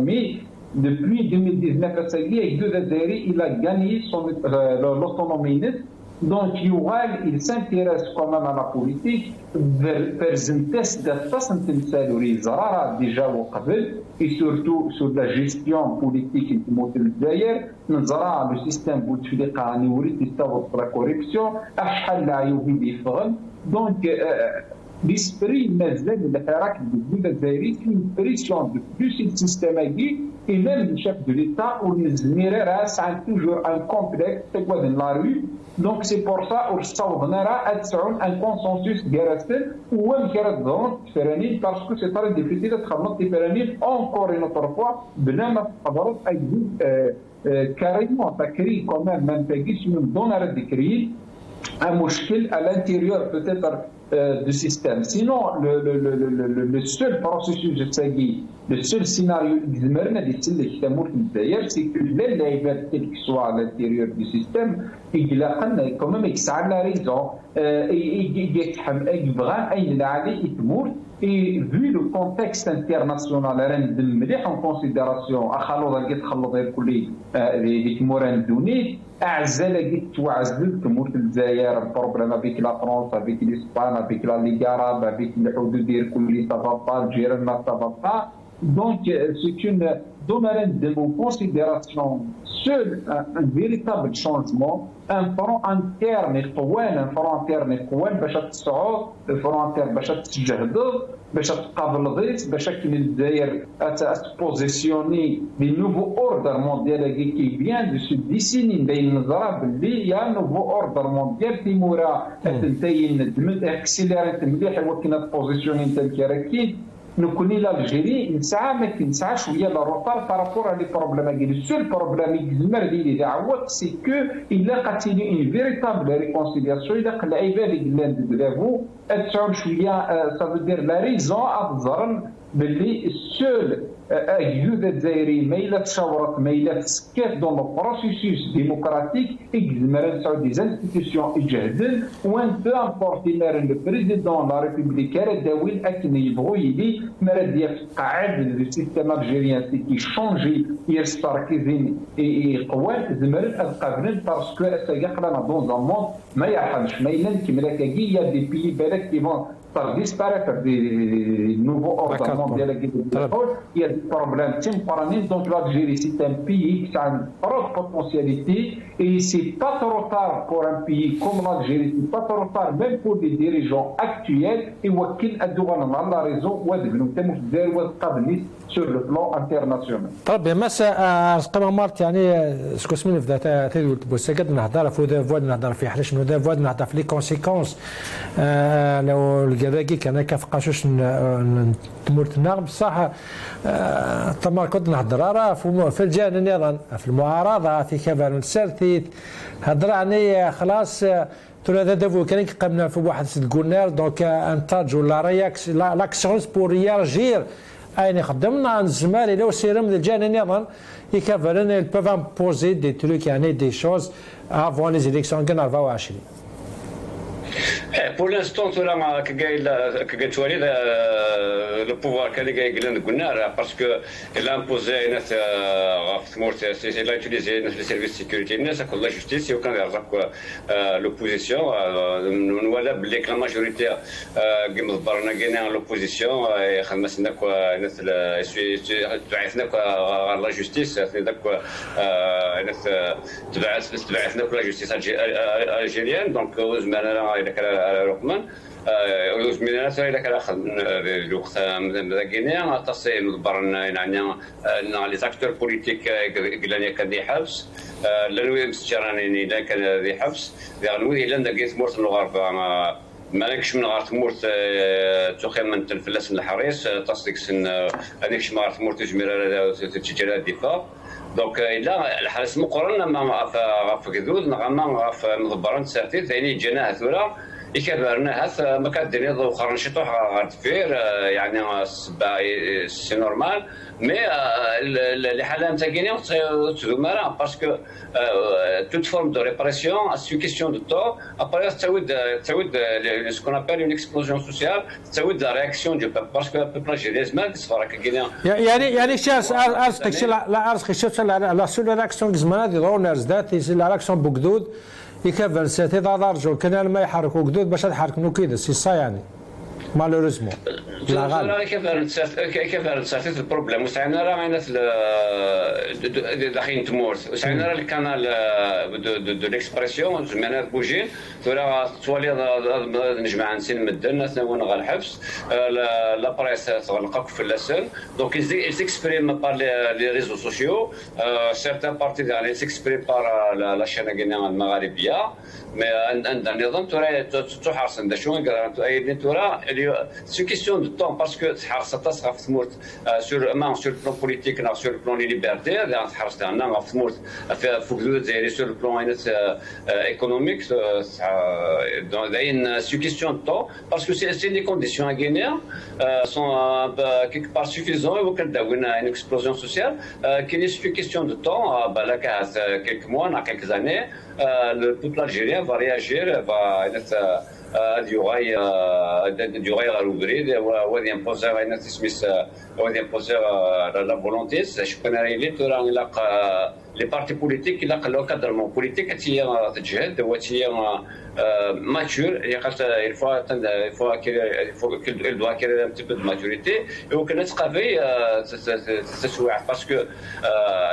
C: mais depuis 2019, deux il a gagné son, euh, l'autonomie donc Youral, il s'intéresse quand même à la politique برزنتاس دافاس نتمثالوا لي زرارة ديجا وقبل et surtout sur la gestion politique نتموت الجزائر نزرع لو سيستيم بوتفليقة راني وليت يستوعب لا كوريكسيون شحال العيوب اللي يفغل دونك l'esprit مازال الحراك الجديد الجزائري في بريسيون دو بلوس السيستيم هادي et même le chef de l'État ou les Mireras ont toujours un complexe, c'est quoi dans la rue. Donc c'est pour ça que nous un consensus جرسل وين كانت ظروف تفرانيل parce que c'est très difficile de تخلط تفرانيل encore une autre fois بلا ما carrément ça crée quand même même تجيش من دون كريل un مشكل à l'intérieur peut-être euh, du système. Sinon, le, le, le, le seul processus de Tsagui, le seul scénario d'ailleurs, c'est que l'élève, quel que soit à l'intérieur du système, il a quand même la raison, il يبغى أين العالي يتمور et vu le contexte international راه مليح en considération اخلو ذاك تخلط الكلي ديك موران دونيت أعزل كي توعزل تموت الجزائر بروبليم افيك لا فرونس افيك لاسبان افيك لا ليغا اراب افيك الحدود ديال كل تفاطا جيراننا تفاطا دونك سي اون domaine de mon considération seul un, un véritable changement un front interne قوان un front interne قوان باش تصعد الفرون interne باش تجهدد باش تقابل الضيف باش كاين الجزائر تبوزيسيوني دي نوفو اوردر مونديال كي فيان دو سو ديسيني بين نظرة باللي يا نوفو اوردر مونديال تيمورا تنتين اكسيليريت مليح وكنا تبوزيسيوني انت كي نكوني لالجيري نسعى ما كنسعى شوية لا روطار بارابور لي بروبليم كي لو سول بروبليم يزمر لي لي عوض سي كو الا قاتيني اون فيريتابل ريكونسيلياسيون الا قل عباد اللي دلافو تسعود شوية سافو دير لا ريزون اتظهر باللي السول اجيود الجزائري ما الا تشاورت ما الا تسكات دون لو بروسيسيس ديموكراتيك يزمر تسعود دي زانستيتيسيون يجهدن وان بو امبورت مار لو بريزيدون لا ريبوبليك راه داوي اكن يبغوا يلي مراد يفقعد لو سيستيم الجيريان سي كي شونجي يستركزين يقوان زمر قابلين باسكو اساكا قرانا دون زون موند ما يرحمش ما الا نكمل هكاكي يا دي بيي بالك كي فون par disparaître des nouveaux ordres mondiaux de il y a problème temporaire. Donc l'Algérie, c'est un pays qui a une forte potentialité et c'est pas trop tard pour un pays comme l'Algérie, c'est pas trop tard même pour des dirigeants actuels et وكل الدول على la raison sur le plan international.
A: طيب مسا قبل مرت يعني سكو سمين في تقول بس قد نهضر في ذا فواد نهضر في حلاش من ذا فواد نهضر في لي كونسيكونس لو الكذاكي كان كفقاشوش تمرتنا بصح كنت نهضر. راه في الجانب نظام في المعارضة في كفر سرتيت هضر يعني خلاص ترى هذا دافو كان قمنا في واحد قلنا دونك انتاج ولا رياكس لاكسيونس بور رياجير أين خدمنا؟ الزمان لو سيرم الجانب نظام يكفرن ils peuvent imposer des trucs يعني des choses avant les élections. 24
D: بور لانستون تورا كقالت وليد لو بوفوار كان قايل لنا قلنا باسكو الا امبوزي ناس غاف ثمورت الا يوتيليزي ناس لي سيرفيس سيكوريتي الناس كل لا جوستيس وكان يعرف لوبوزيسيون ولا بلي لا ماجوريتي قيم ضبرنا كاين لوبوزيسيون خمسنا ناس تبعثنا لا جوستيس ذاك ناس تبعثنا لا جوستيس الجيريان دونك زمان إذا كان رقما ويوز من الناس إذا كان أخذ الوقت مذاكينيا تصي مدبر يعني لي زاكتور بوليتيك قلنا كان دي حبس. لانو مستشاراني إذا كان ذي حبس. غنوي إلا ندقيت مورت الغرفة ما لكش من غار تمورت تخيم من الفلاس الحريص. تصدق سن هذيك من غار تمورت تجمير تجرى الدفاع دونك إلا الحارس مقرن ما غاف كذود ما غاف مضبران سارتي ثاني جناه ثورة. يكبرنا. هاث ما كدير اخر نشطوح غتفير يعني سي نورمال. مي les حالة نتاعنا تزومرا باسكو toute forme de répression c'est une question de temps. Après تعود تعود qu'on appelle une explosion sociale. تعود peuple. Parce que le peuple algérien زمان تصفر كاين
A: يعني يعني شاس ارسك لا ارسك شاس لا سول رياكسيون زمان دي رونرز ذات لا رياكسيون بوكدود يكفل ساتي دارجو كان ما يحركوا قدود باش تحركوا كذا سي سا يعني مالوريزمون
D: لا غالب كيف البروبليم وسعينا راه عينات داخلين تمورت وسعينا راه الكانال دو ليكسبرسيون زمانات بوجين ثورا توالي نجمع نسين مدن ثنا غا الحبس لا بريس تغلقك في اللسان دونك s'expriment par les réseaux sociaux certains partis ils s'expriment par la chaîne المغاربيه مي عندنا نظام ترى تحرص عند شو اي ترى سي كيستيون دو طون باسكو تحرص تصغى في ثمورت سور ما سور بلون بوليتيك نا سور بلون ليبرتي تحرص عندنا في ثمورت فوق زي سور بلون ايكونوميك داين سي كيستيون دو طون باسكو سي دي كونديسيون ا غينيا سون كيك بار سوفيزون وكنداوين ان اكسبلوزيون سوسيال كاين سي كيستيون دو طون بالك كيلك موا نا كيلك زاني le peuple algérien va réagir, va être هاد يغاي هاد يغاي غير البريد وهادي امبوزا غاينا تسميس وهادي امبوزا لا فولونتيز شكون راه تورا الا لي بارتي بوليتيك الا قالوا كادرمون بوليتيك هي تجهد وهي mature il faut attendre il faut il faut qu'elle doit acquérir un petit peu de maturité et au Canada parce que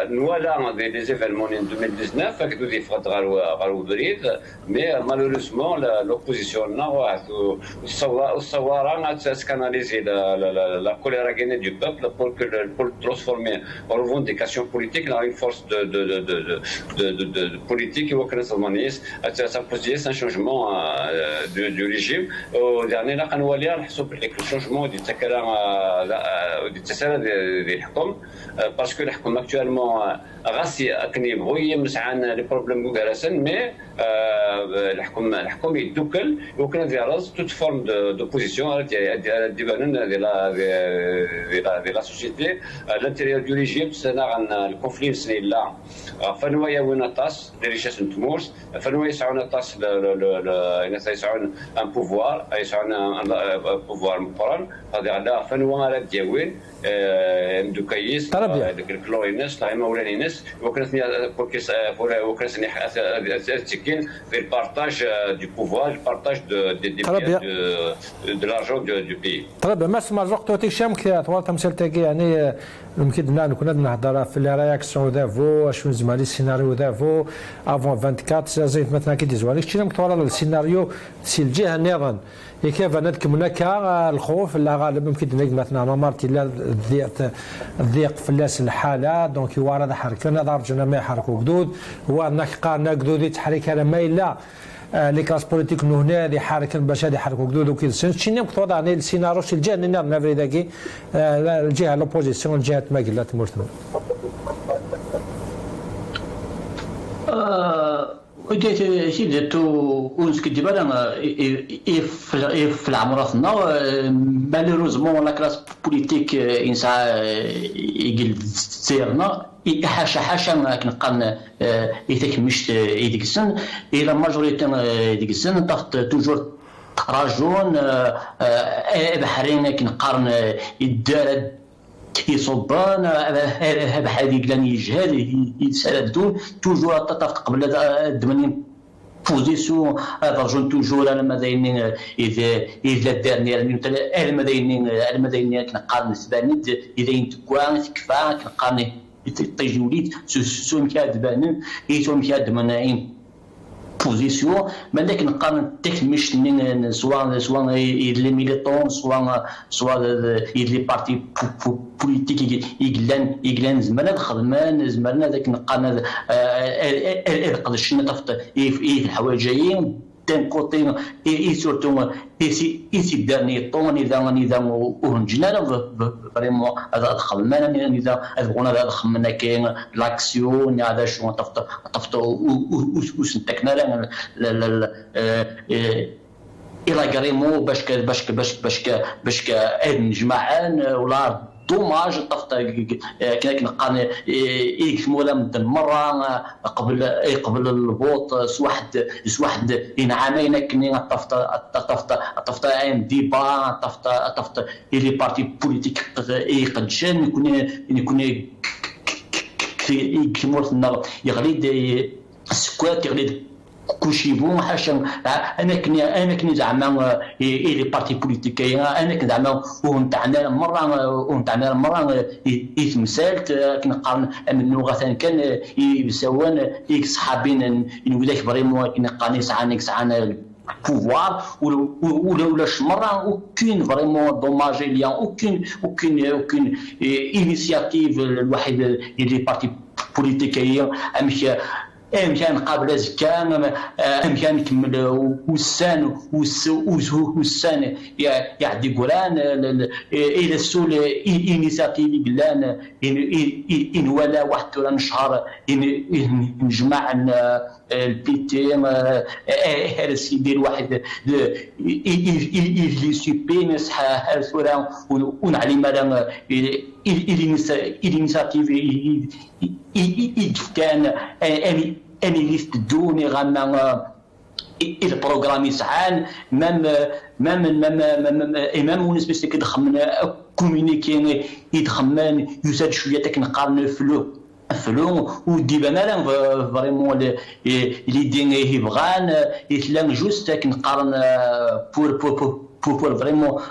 D: nous là des événements en 2019 avec des فرد mais malheureusement l'opposition n'a pas canaliser la, la, la, colère du peuple pour, que, pour transformer en revendication politique dans une force de, de, de, de, de, de, de politique qui va ça poser un changement changement euh, du, du, régime ودعني لقى نولي نحسب لك الشونجمون دي التكلم دي التسالة دي الحكم باسكو الحكم اكتوالمون غاسي اكني بغي يمس عن لي بروبليم كوكاراسن مي الحكم الحكم يدوكل وكان في راس توت فورم دوبوزيسيون ديبانن دي لا دي لا سوسيتي لانتيريور دو ريجيم سنا عن الكونفلي سني لا فنوا يوين طاس دي ريشاس نتمورس فنوا يسعون طاس الناس يسعون ان بوفوار يسعون ان بوفوار مقرن هذا على فنوا دياوين ندو كيس
A: تربية.
D: الكلورينس لا ما ولانينس وكانت بوركيس وكانت تسكين في البارتاج دو بوفوار البارتاج دو لارجون دو بي
A: طيب ما سما زوقتو تيشام كثير طوال تمثيل تاكي يعني يمكن دنا كنا نهضر في لي رياكسيون دافو شنو زعما لي سيناريو دافو افون 24 زيت مثلا كي ديزوالي شتي طوال السيناريو سي الجهه النظام كيف ندك كا الخوف لا غالب يمكن دنا مثلا ما مرتي لا الضيق الضيق في الناس الحالة دونك يوارد حركه نظر جنا ما يحركوا قدود هو انك قارنا قدود يتحرك هذا ما إلا لي كلاس بوليتيك نو هنا اللي حارك باش هذه يحركوا قدود وكذا. شنو كنت وضع السيناريو؟ شي الجهة؟ اللي نافري ذاكي الجهة لوبوزيسيون الجهة ما قلت. مرتبه
B: وديت سيدي تو ونسك ديما أنا في العمراتنا مالوروزمون لا كلاس بوليتيك إنسا يقل سيرنا حاشا حاشا كنقان يتك مش يديك السن إلى ماجوريتي ديك السن طفت توجور تراجون بحرين كنقارن يدار يصبان بحال هذيك لأن يجهد يسالدون توجور قبل 80 بوزيسيون فرجون توجور أنا مداين اذا إذا دارني المداين المداين كنقارن سبانيد إذا ينتكوان تكفى كنقارن طيجي وليد سو كادبان إيتو كادبان بوزيسيون مالك نقارن تكمش سواء سواء لي ميليتون سواء سواء لي بارتي بوليتيك يقلان يقلان زمان الخدمان زمان ذاك نقارن القدش طفت في الحوايجين et, et surtout ici ici dernier temps اذا اذا وهنجنا فريمون هذا دخلنا اذا هذا هذا خمنا كاين لاكسيون هذا شو طفت وسنتكنا لا إلى كريمو باش باش باش باش باش نجمعان ولا دوماج طفت كان نقان يكتمولا من المره قبل قبل البوط واحد واحد عامين كني طفت طفت طفت ان ديبا طفت طفت لي بارتي بوليتيك قد جان يكون يكون يكتموا يغلي السكوات يغلي كلشي بون حاشا أنا كني أنا كني زعما لي بارتي بوليتيك أنا كني زعما ونتعنا مرة ونتعنا مرة يتمثالت كنقارن من لغة ثاني كان يسوان صحابين نقول فريمون كنقارن سعان سعان pouvoir. ou la chmara aucune vraiment dommage il y a aucune aucune aucune initiative الواحد اللي بارتي بوليتيك هي امكان قابل زكان امكان نكمل وسان وسان يعدي قرآن إلى السول انيسياتيف قلان ان ولا واحد ولا نشهر نجمع البيتين هذا سيدي الواحد اللي سيبين صحا ثورة ونعلم مالا الانيسياتيف كان اني ليست دوني غاما البروغرام يسعان مام مام مام مام امام ونس بس كيدخمنا كومونيكي يدخمان يساد شوية تاك نقارن فلو فلو وديبا مالا فريمون لي دين يبغان يتلان جوست تاك بور بور بور بور فريمون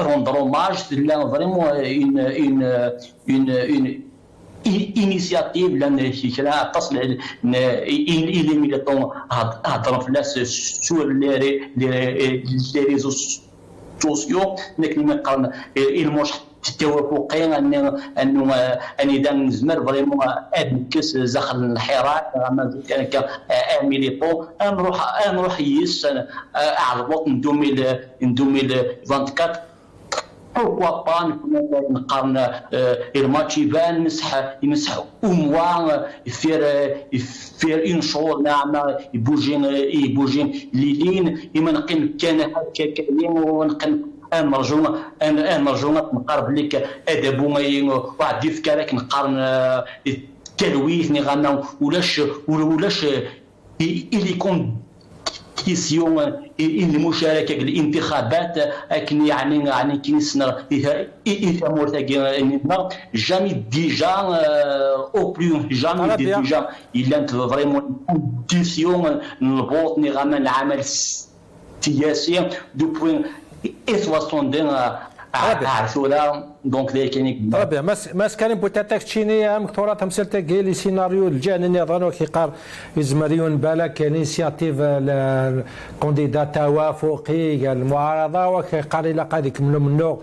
B: روندر اوماج لا فريمون اون اون اون initiative لأن كرا تصل إلى ميليتون هضروا في الناس سور لي ريزو سوسيو لكن ما قالنا الموش التوافقي انه انه ان اذا نزمر فريمون ادنكس زخل الحراك كان ميليتون نروح نروح يس اعرض ندومي ندومي 24 بوركوا با نقارن الماتش يبان يمسح يمسح اموا يفير يفير اون شهور نعم يبوجين يبوجين ليلين يما نقيم كان هكا كاين ونقيم أن مرجونا أن مرجونا نقارب لك أدب واحد يفكرك نقارن التلويث نغنى ولاش ولاش اللي يكون كيسيون المشاركة في الانتخابات لكن يعني يعني كيسنا إذا مرتاقين جامي ديجا أو بلو جامي ديجا إلا أنت فريمون كونديسيون نبوط نغام العمل السياسي دو بوين اي 62 عرفتوا دونك
A: كاين ربي ماس كان بوتاتاك تشيني مكتورة تمثيل تاكي لي سيناريو الجان النظام كيقار يزمريون بالا كانيسياتيف كونديدا توافقي المعارضة وكيقال إلا قاد يكملوا منه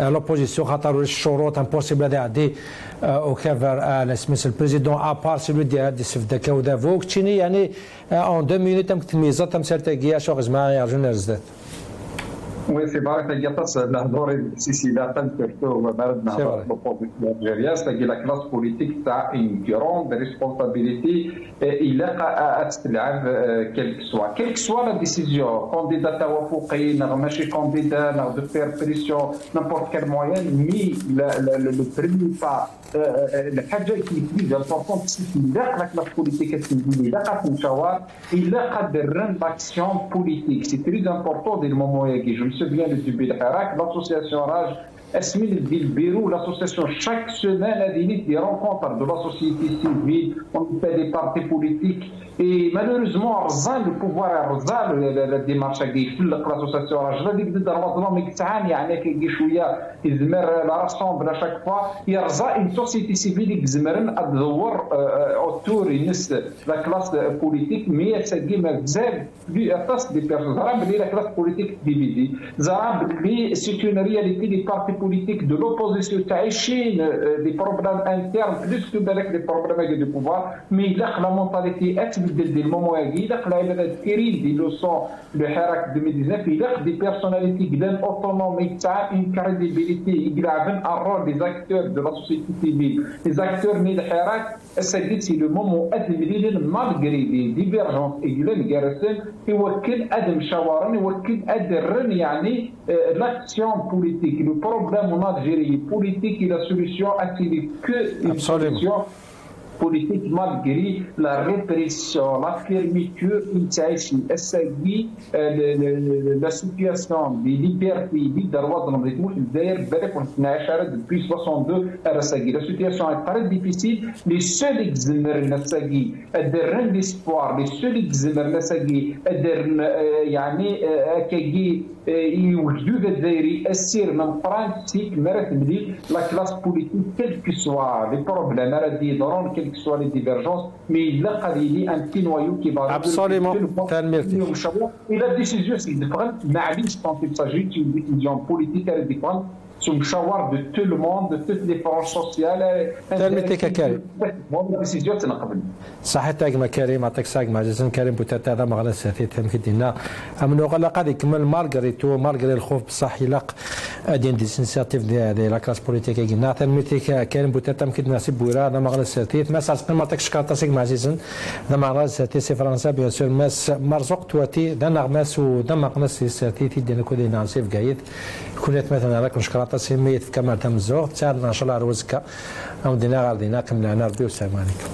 A: لوبوزيسيون خاطر الشروط امبوسيبل هذا عدي أو كافر سميث البريزيدون ابار سيلو دي هادي سفدكا ودا فوق تشيني يعني اون دو مينوت تمك تميزه تمثيل تاكي شو غزما يرجون رزدات
C: وي سي فري تلقى تص الهضور السلسله سيرتو بلد نهضر لوبوزيسيون الجزائريه تلقى لا كلاس بوليتيك تاع اون كروند ريسبونسابيليتي الا تلعب كيلك سوا كيلك سوا لا ديسيزيون كونديدا توافقي ماشي كونديدا نغ دو فير بريسيون نيمبورت كال موين مي لو بريمي با الحاجة اللي بليز امبورطون الا لا كلاس بوليتيك الا قاد المشاور الا قاد الرن لاكسيون بوليتيك سي تري امبورطون دي المومون vient de l'Irak, l'association RAJ, Asmine Bilbirou, l'association, chaque semaine, à des rencontres de la société civile, on fait des partis politiques, et malheureusement, Arzan, le pouvoir Arzan, la démarche qui fait l'association Raj, ديك ضد رمضان تسعان يعني كي شوية يزمر لا راسومبل اشاك فوا يرزا اون سوسيتي سيفيل يزمرن ادور اوتور ينس لا كلاس بوليتيك مي ساكي ما بزاف بي اتص دي بيرسون زرا بلي لا كلاس بوليتيك ديفيدي زرا بلي سيت اون رياليتي دي بارتي بوليتيك دو لوبوزيسيون تعيشين دي بروبليم انترن بلوس كو بالك دي بروبليم دو بوفوار مي لا لا مونتاليتي تبدل دي لا لا تيرين دي لوسون لو حراك 2019 لا دي بيرسوناليتي قدام اوتونومي تاع ان كريديبيليتي يلعبن الرول دي زاكتور دو لا سوسيتي سيفيل دي زاكتور مي الحراك السيد سي لو مومون ادميلين مالغري دي ديفيرجونس ايجلان كارسن يوكل أدم شاورن يوكل أدرن يعني لاكسيون بوليتيك لو بروبليم اون الجيري بوليتيك لا سوليسيون اسيلي كو سوليسيون politique malgré la répression, la fermeture السلبي la situation des libertés des droits de l'homme في الجزائر بالك ونتناقش depuis 62 الرساقي la situation est très difficile. Les seuls يتزمر النساقي الدرن ليسبوار les seuls يتزمر النساقي الدرن يعني كاكي يوجدوا الجزائري السير من فرانسيك مرات ملي لا كلاس بوليتيك كيل كو سوا لي بروبليم راه دي درون كيل que soient les divergences, mais il a un petit noyau qui va...
A: Absolument,
C: Et la décision, c'est différent, mais quand il s'agit d'une décision politique, elle est différente. ثم شاور دو تو لو موند دو توت لي فرونش سوسيال
A: تلميتك كريم صحيح تاك كريم عطيك ساق معجزا كريم بوتاتا هذا مغلا ساتي تمكن دينا امنو غلا قاد يكمل مارغريتو مارغري الخوف بصح يلاق أدين دي سينسياتيف دي, دي لا كلاس بوليتيك قلنا تلميتك كريم بوتاتا يمكن ناسب بورا هذا مغلا ساتي ما سالسقن ما عطيك شكاطا سيك معجزا هذا مغلا ساتي سي فرنسا بيان سور ماس مرزوق تواتي دا نغماس ودا مغناس ساتي تيدينا كودي ناسي في قايد. كونيت مثلا راك نشكر تسميت في كمال تمزوغ تاع ان شاء الله روزكا أو دينا غير دينا كملنا ربي والسلام عليكم